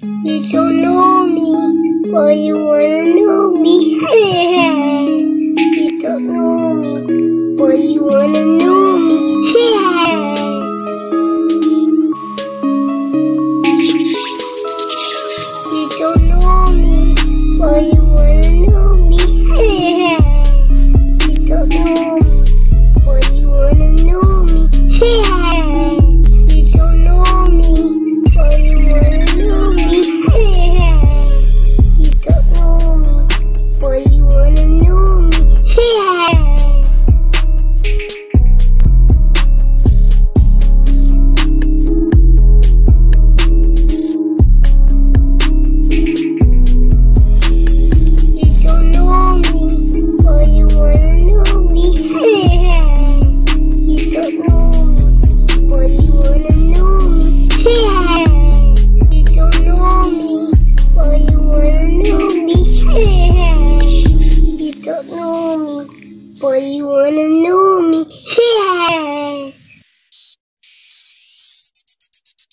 You don't know me, but you wanna know me. you don't know me, but you wanna know me. you don't know me, but you boy, you wanna know me?